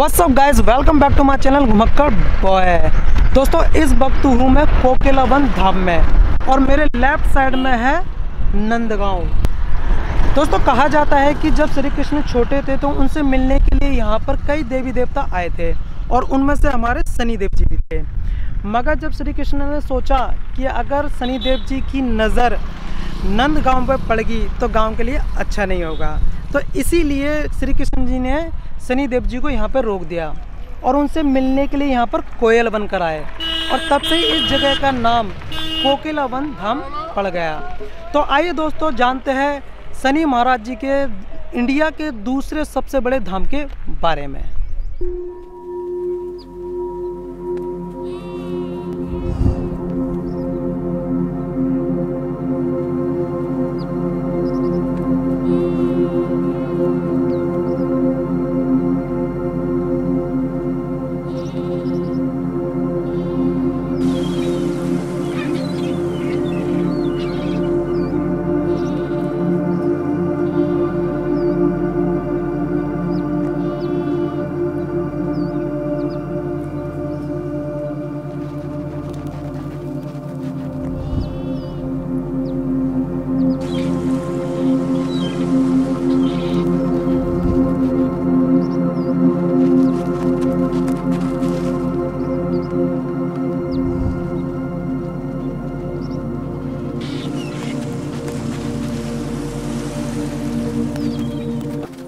What's up guys welcome back to my channel Ghumakkad boy दोस्तों, इस वक्त हूँ मैं कोकिला वन धाम में और मेरे लेफ़्ट साइड में है नंदगांव। दोस्तों, कहा जाता है कि जब श्री कृष्ण छोटे थे तो उनसे मिलने के लिए यहाँ पर कई देवी देवता आए थे और उनमें से हमारे शनिदेव जी भी थे। मगर जब श्री कृष्ण ने सोचा कि अगर शनिदेव जी की नज़र नंद गाँव पर पड़ेगी तो गाँव के लिए अच्छा नहीं होगा। तो इसीलिए श्री कृष्ण जी ने शनिदेव जी को यहाँ पर रोक दिया और उनसे मिलने के लिए यहाँ पर कोयल वन कराए और तब से इस जगह का नाम कोकिला वन धाम पड़ गया। तो आइए दोस्तों, जानते हैं शनि महाराज जी के इंडिया के दूसरे सबसे बड़े धाम के बारे में।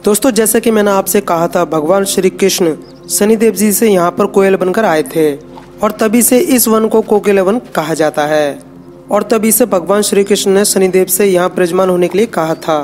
दोस्तों, जैसे कि मैंने आपसे कहा था, भगवान श्री कृष्ण शनिदेव जी से यहाँ पर कोयल बनकर आए थे और तभी से इस वन को कोकिला वन कहा जाता है। और तभी से भगवान श्री कृष्ण ने शनिदेव से यहाँ प्रजमान होने के लिए कहा था।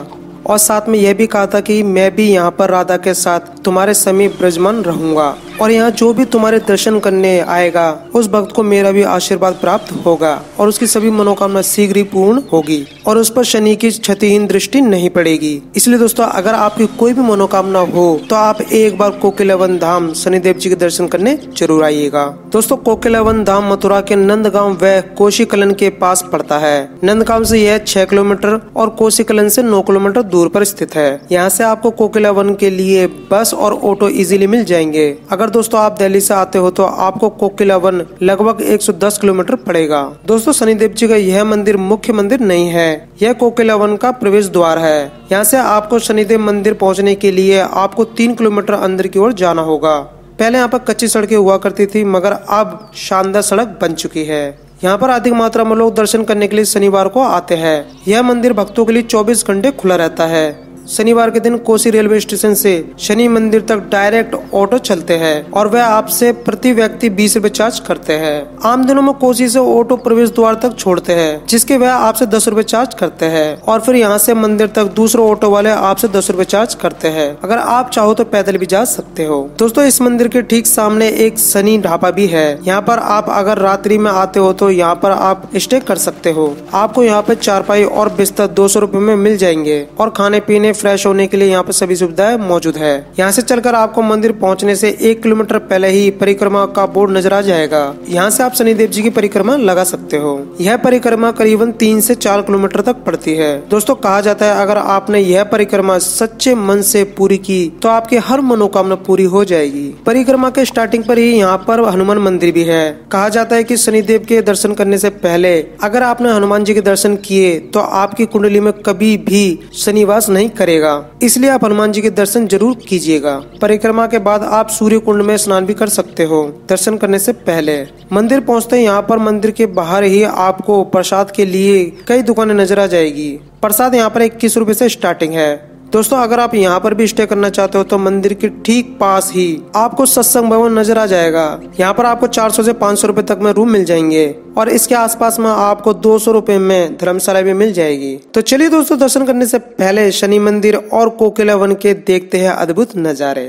और साथ में यह भी कहा था कि मैं भी यहाँ पर राधा के साथ तुम्हारे समीप ब्रजमान रहूँगा और यहाँ जो भी तुम्हारे दर्शन करने आएगा, उस भक्त को मेरा भी आशीर्वाद प्राप्त होगा और उसकी सभी मनोकामना शीघ्र ही पूर्ण होगी और उस पर शनि की क्षतिहीन दृष्टि नहीं पड़ेगी। इसलिए दोस्तों, अगर आपकी कोई भी मनोकामना हो तो आप एक बार कोकिलावन धाम शनिदेव जी के दर्शन करने ज़रूर आइएगा। दोस्तों, कोकिलावन धाम मथुरा के नंदगांव व कोशिकलन के पास पड़ता है। नंदगांव से यह छह किलोमीटर और कोशिकलन से नौ किलोमीटर दूर पर स्थित है। यहाँ से आपको कोकिलावन के लिए बस और ऑटो इजीली मिल जाएँगे। अगर दोस्तों आप दिल्ली से आते हो तो आपको कोकिला वन लगभग 110 किलोमीटर पड़ेगा। दोस्तों शनिदेव जी का यह मंदिर मुख्य मंदिर नहीं है। यह कोकिला वन का प्रवेश द्वार है। यहाँ से आपको शनिदेव मंदिर पहुँचने के लिए आपको तीन किलोमीटर अंदर की ओर जाना होगा। पहले यहाँ पर कच्ची सड़कें हुआ करती थी, मगर अब शानदार सड़क बन चुकी है। यहाँ पर अधिक मात्रा में लोग दर्शन करने के लिए शनिवार को आते हैं। यह मंदिर भक्तों के लिए 24 घंटे खुला रहता है। शनिवार के दिन कोसी रेलवे स्टेशन से शनि मंदिर तक डायरेक्ट ऑटो चलते हैं और वह आपसे प्रति व्यक्ति बीस रूपए चार्ज करते हैं। आम दिनों में कोसी से ऑटो प्रवेश द्वार तक छोड़ते हैं, जिसके वह आपसे दस रूपए चार्ज करते हैं और फिर यहाँ से मंदिर तक दूसरे ऑटो वाले आपसे दस रूपए चार्ज करते हैं। अगर आप चाहो तो पैदल भी जा सकते हो। दोस्तों, इस मंदिर के ठीक सामने एक शनि ढाबा भी है। यहाँ पर आप अगर रात्रि में आते हो तो यहाँ पर आप स्टे कर सकते हो। आपको यहाँ पे चारपाई और बिस्तर दो सौ रूपए में मिल जाएँगे और खाने पीने फ्रेश होने के लिए यहाँ पर सभी सुविधाएँ मौजूद है। यहाँ से चलकर आपको मंदिर पहुँचने से एक किलोमीटर पहले ही परिक्रमा का बोर्ड नज़र आ जाएगा। यहाँ से आप शनिदेव जी की परिक्रमा लगा सकते हो। यह परिक्रमा करीबन तीन से चार किलोमीटर तक पड़ती है। दोस्तों, कहा जाता है, अगर आपने यह परिक्रमा सच्चे मन से पूरी की तो आपकी हर मनोकामना पूरी हो जाएगी। परिक्रमा के स्टार्टिंग पर ही यहाँ पर हनुमान मंदिर भी है। कहा जाता है कि शनिदेव के दर्शन करने से पहले, अगर आपने हनुमान जी के दर्शन किए तो आपकी कुंडली में कभी भी शनिवास नहीं करेगा। इसलिए आप हनुमान जी के दर्शन ज़रूर कीजिएगा। परिक्रमा के बाद आप सूर्य कुंड में स्नान भी कर सकते हो, दर्शन करने से पहले। मंदिर पहुँचते यहाँ पर मंदिर के बाहर ही आपको प्रसाद के लिए कई दुकानें नज़र आ जाएगी। प्रसाद यहाँ पर इक्कीस रूपए ऐसी स्टार्टिंग है। दोस्तों, अगर आप यहाँ पर भी स्टे करना चाहते हो तो मंदिर के ठीक पास ही आपको सत्संग भवन नज़र आ जाएगा। यहाँ पर आपको 400 से 500 रुपए तक में रूम मिल जाएँगे और इसके आसपास में आपको 200 रुपए में धर्मशाला भी मिल जाएगी। तो चलिए दोस्तों, दर्शन करने से पहले शनि मंदिर और कोकिला वन के देखते हैं अद्भुत नजारे।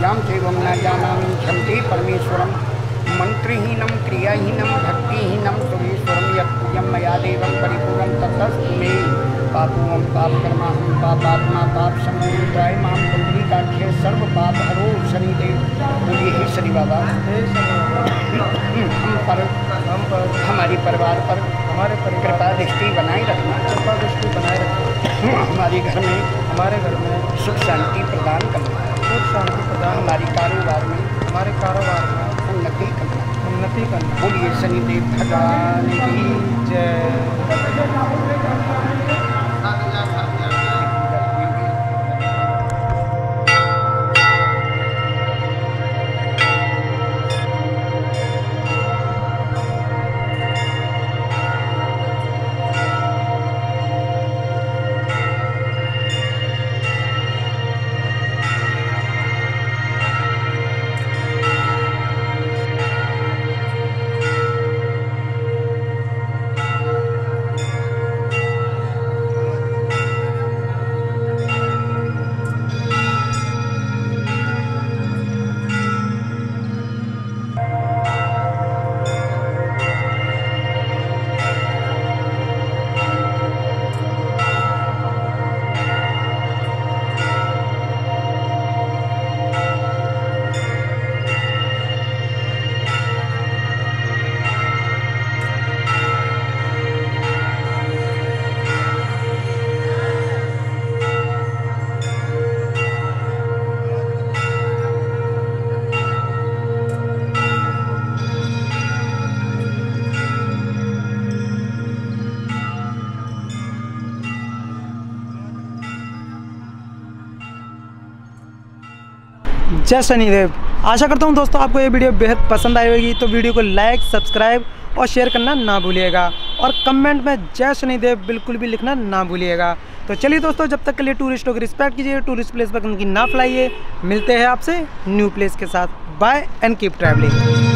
पूजां सेवं न जानामि क्षमते परमेश्वरम मंत्रहीनम क्रियाहीनम भक्तिहीनम सुरेश्वरम यत्पूजं मया देवं परिपूर्णं ततस्तु मे। पापों पाप कर्मा हम पापात्मा पाप समुदाय माम कुंडली काख्य सर्व पाप हरो शनिदेव बोलिए हे शनि बाबा। हम पर हम पर हमारे परिवार पर हमारे पर कृपा दृष्टि बनाए रखना। कृपा दृष्टि बनाए रखना। हमारे घर में हमारे घर में सुख शांति प्रदान करना सुख शांति प्रदान हमारे कारोबार में हमारे कारोबार में उन्नति करना उन्नति करना बोलिए शनिदेव भगवान की जय। जय शनिदेव आशा करता हूँ दोस्तों आपको ये वीडियो बेहद पसंद आई होगी तो वीडियो को लाइक सब्सक्राइब और शेयर करना ना भूलिएगा। और कमेंट में जय शनिदेव बिल्कुल भी लिखना ना भूलिएगा। तो चलिए दोस्तों, जब तक के लिए टूरिस्टों की रिस्पेक्ट कीजिए टूरिस्ट प्लेस पर उनकी ना फैलाइए। मिलते हैं आपसे न्यू प्लेस के साथ। Bye and keep travelling